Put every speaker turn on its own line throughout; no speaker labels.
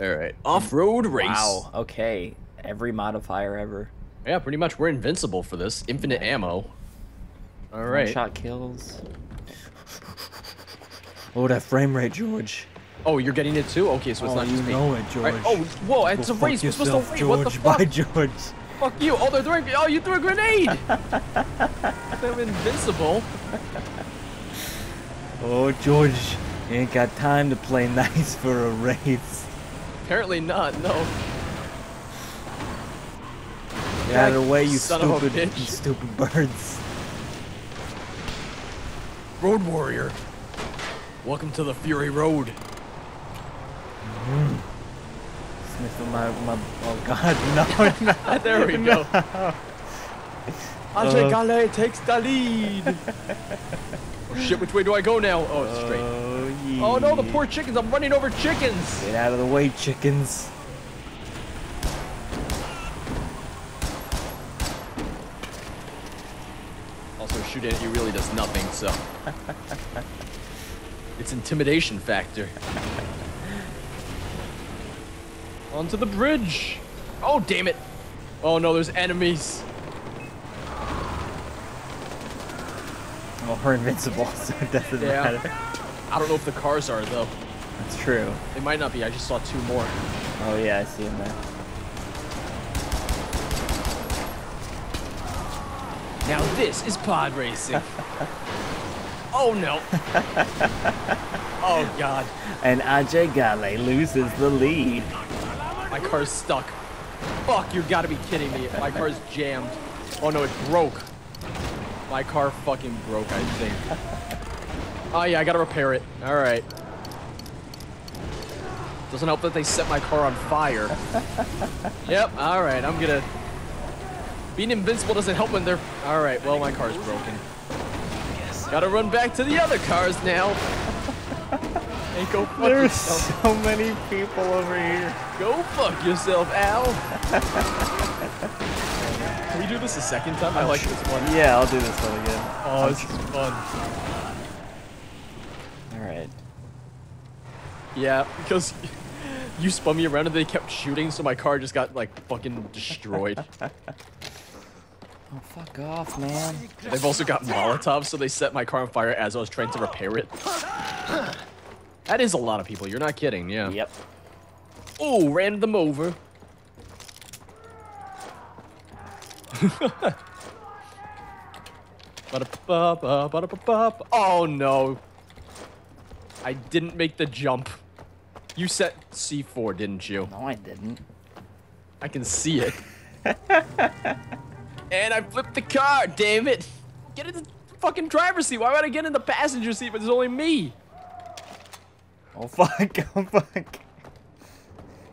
All right, off-road race.
Wow. Okay. Every modifier ever.
Yeah, pretty much. We're invincible for this. Infinite ammo. All right.
One Shot kills. Oh, that frame rate, George.
Oh, you're getting it too? Okay, so it's
oh,
not
you
just me.
know it, George.
All right. Oh, whoa! It's
Go
a
fuck
race. We're supposed
yourself,
to race.
George.
What the fuck?
Bye, George.
Fuck you! Oh, they're throwing. Oh, you threw a grenade. I'm invincible.
Oh, George. You ain't got time to play nice for a race.
Apparently not. No.
Get out of the way, you
Son
stupid, you stupid birds.
Road warrior. Welcome to the Fury Road.
Sniffing my, my, oh god, no, no.
there we go. Andre
Uh.
Gale takes the lead. oh shit! Which way do I go now? Oh, it's straight.
Oh,
Oh no, the poor chickens! I'm running over chickens.
Get out of the way, chickens.
Also, shooting at you really does nothing, so. it's intimidation factor. Onto the bridge. Oh, damn it. Oh no, there's enemies.
Well, we're invincible, so it doesn't
Yeah.
matter.
I don't know if the cars are, though.
That's true.
They might not be. I just saw two more.
Oh yeah, I see them there.
Now this is pod racing. oh no. oh god.
And Ajay Ghale loses the lead.
My car's stuck. Fuck, you gotta be kidding me. My car's jammed. Oh no, it broke. My car fucking broke, I think. Oh yeah, I gotta repair it. Alright. Doesn't help that they set my car on fire. yep, alright, I'm gonna... Being invincible doesn't help when they're... Alright, well, my car's broken. Gotta run back to the other cars now. Hey, go fuck
There's
yourself.
so many people over here.
Go fuck yourself, Al. Can we do this a second time? I like this one.
Yeah, I'll do this one again.
Oh, this is fun.
All right.
Yeah, because you spun me around and they kept shooting, so my car just got like fucking destroyed.
Oh, fuck off, man.
They've also got Molotovs, so they set my car on fire as I was trying to repair it. That is a lot of people. You're not kidding. Yeah.
Yep.
Oh, ran them over. Ba-da-ba-ba, ba-da-ba-ba. Oh no. I didn't make the jump. You set C4, didn't you?
No, I didn't.
I can see it. and I flipped the car, damn it. Get in the fucking driver's seat. Why would I get in the passenger seat when it's only me?
Oh, fuck. Oh, fuck. Get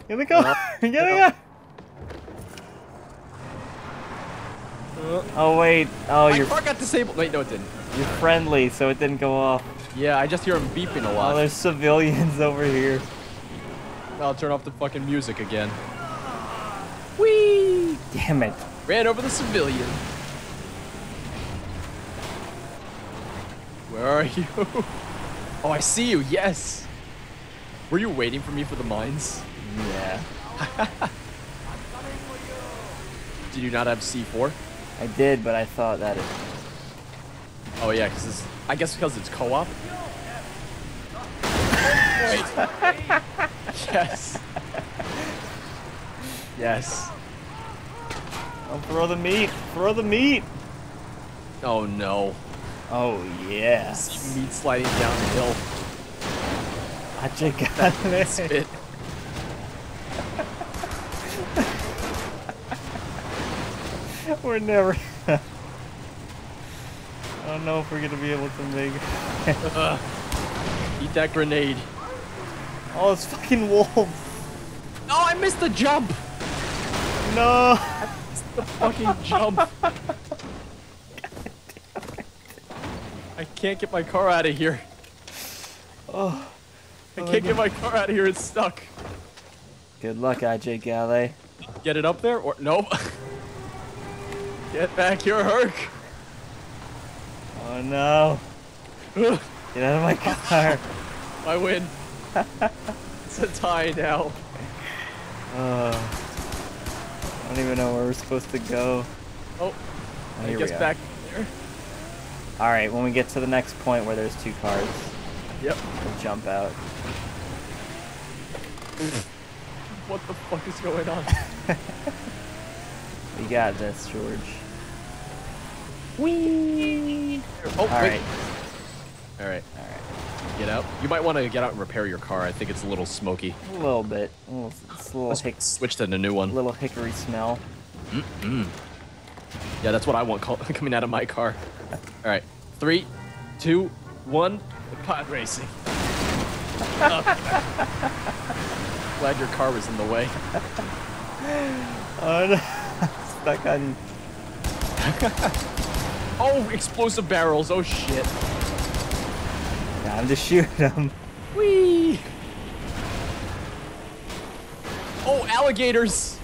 in the car. Oh. Get in the car. Oh. oh, wait. Oh,
my
you're,
car got disabled. Wait, no, it didn't.
you're friendly, so it didn't go off.
Yeah, I just hear him beeping a
oh,
lot.
Oh, there's civilians over here.
I'll turn off the fucking music again. Whee!
Damn it.
Ran over the civilian. Where are you? Oh, I see you. Yes. Were you waiting for me for the mines?
Yeah.
Did you not have C4?
I did, but I thought that it...
Oh yeah, because it's. I guess because it's co-op. Wait. yes. Yes.
Oh, throw the meat. Throw the meat.
Oh no.
Oh, yes.
Meat sliding down the hill.
Ajay Ghale.
Spit.
We're never. I don't know if we're gonna be able to make. it.
Ugh. Eat that grenade.
Oh, it's fucking wolves.
Oh, I missed the jump.
No.
Missed The fucking jump. I can't get my car out of here.
Oh.
I can't get my car out of here. It's stuck.
Good luck, Ajay Ghale.
Get it up there or nope. Get back here, Hurk.
Oh no. Get out of my car.
I win. It's a tie now.
Uh, I don't even know where we're supposed to go.
Oh,
Oh,
guess back there.
All right, when we get to the next point where there's two cars,
Yep.
we'll jump out.
What the fuck is going on?
We got this, George. Whee!
Oh,
All
wait.
right,
All right.
all right.
Get out. You might want to get out and repair your car. I think it's a little smoky.
A little bit. A little, it's a little, hick,
switch to the new one.
little hickory smell.
Mm. Yeah, that's what I want coming out of my car. All right, three, two, one. Pod racing. Glad your car was in the way.
Oh no! Stuck on.
Oh, explosive barrels. Oh shit.
Time to shoot them.
Whee! Oh, alligators!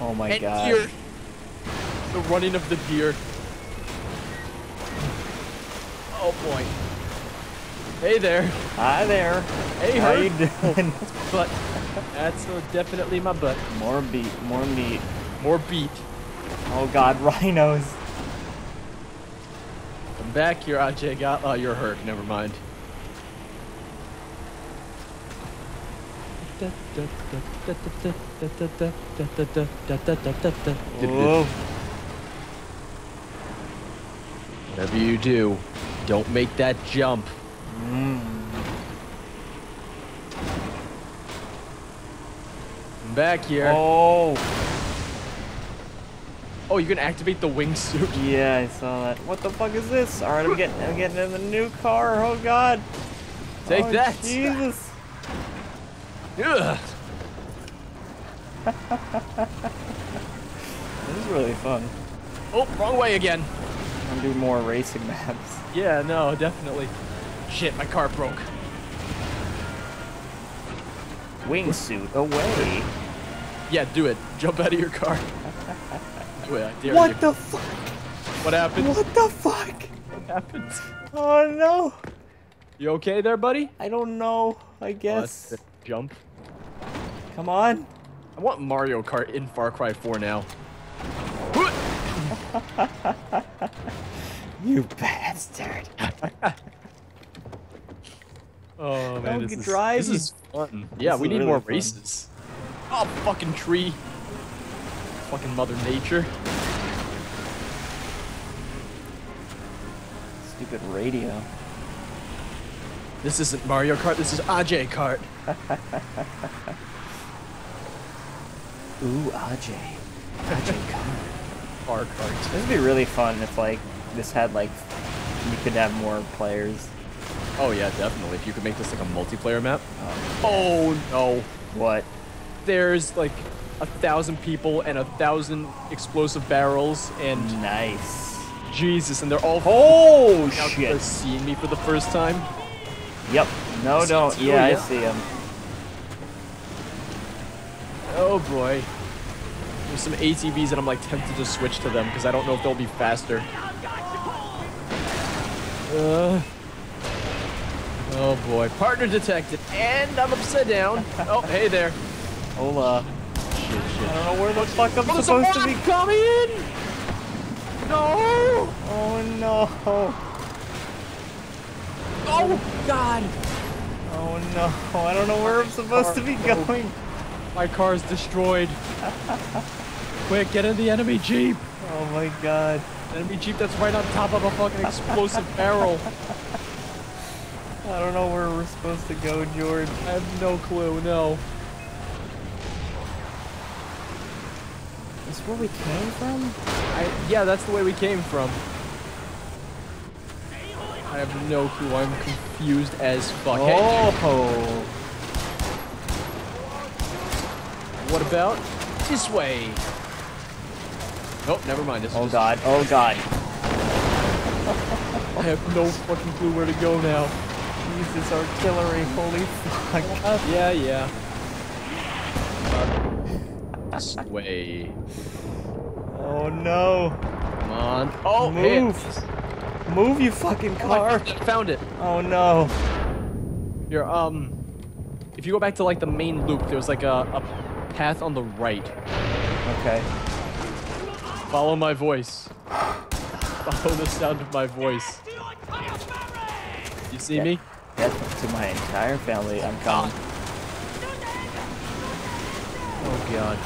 Oh my
and
god.
deer. The running of the deer. Oh boy. Hey there.
Hi there.
Hey,
How
Herb.
you doing?
But that's uh, definitely my butt.
more beat, more meat.
More beat.
Oh god, rhinos.
Back here, Ajay. Got. Oh, you're hurt. Never mind.
Whoa.
Whatever you do, don't make that jump.
Mm.
I'm back here.
Oh.
Oh, you can activate the wingsuit.
Yeah, I saw that. What the fuck is this? All right, I'm getting, I'm getting in the new car. Oh god.
Take
Oh,
that.
Jesus.
Ugh.
This is really fun.
Oh, wrong way again.
I'm do more racing maps.
Yeah, no, definitely. Shit, my car broke.
Wingsuit away.
Yeah, do it. Jump out of your car. Do it. I dare
What
you.
the fuck?
What happened?
What the fuck?
What happened?
Oh no.
You okay there, buddy?
I don't know. I
Oh,
guess.
jump.
Come on.
I want Mario Kart in Far Cry 4 now.
You bastard.
Oh man,
Don't
this
get
is, this is fun. Yeah,
This
we need more
fun.
races. Oh, fucking tree. Fucking Mother Nature.
Stupid radio.
This isn't Mario Kart, this is AJ Kart.
Ooh, AJ. AJ.
Far Kart.
This would be really fun if like this had like you could have more players.
Oh yeah, definitely. If you could make this like a multiplayer map. Oh, oh no.
What?
There's like a thousand people and a thousand explosive barrels and
Nice.
Jesus, and they're all
Oh shit.
seeing me for the first time.
Yep. No, don't.
too,
Yeah, I see him.
Oh boy. There's some ATVs and I'm like tempted to switch to them because I don't know if they'll be faster. Uh, oh boy. Partner detected. And I'm upside down. Oh, hey there.
Hola.
Shit, shit.
I don't know where the fuck I'm
Oh, there's
supposed to be.
bomb coming! No!
Oh no.
Oh god!
Oh no. I don't know where I'm supposed to be going.
My car's destroyed. Quick, get in the enemy jeep.
Oh my god.
Enemy jeep that's right on top of a fucking explosive barrel.
I don't know where we're supposed to go, George.
I have no clue, no.
This where we came from?
I, yeah, that's the way we came from. I have no clue. I'm confused as fuck.
Oh.
what about this way? Nope, never mind. This
Oh
just-
god. Oh god.
I have no fucking clue where to go now.
Jesus, artillery. Holy fuck.
Yeah, yeah. This way.
Oh no.
Come on. Oh,
Move. Move, you fucking
Oh, I
car.
found it, found it.
Oh no.
Here, um, if you go back to like the main loop, there's like a, a path on the right.
Okay.
Follow my voice. Follow the sound of my voice. You see
Yeah.
me?
Yes, to my entire family, I'm coming.
Oh god.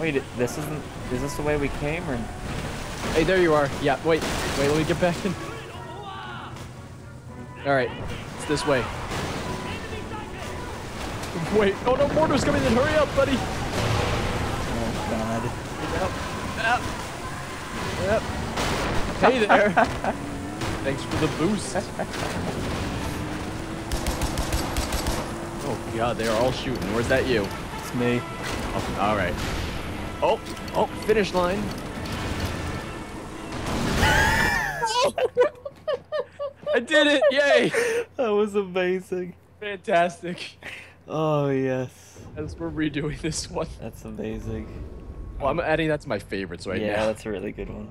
Wait, this isn't. Is this the way we came, or?
Hey, there you are. Yeah, wait. Wait, let me get back in. Alright, it's this way. Wait, oh no, mortar's coming in. Hurry up, buddy.
Oh God.
Yep. Yep. Yep. Hey there. Thanks for the boost. Oh god, they are all shooting. Where's that you?
It's me.
Oh, all right. Oh, oh, finish line. I did it! Yay!
That was amazing.
Fantastic.
Oh yes.
As we're redoing this one.
That's amazing.
Well, I'm adding that to my favorites right
yeah,
now.
Yeah, that's a really good one.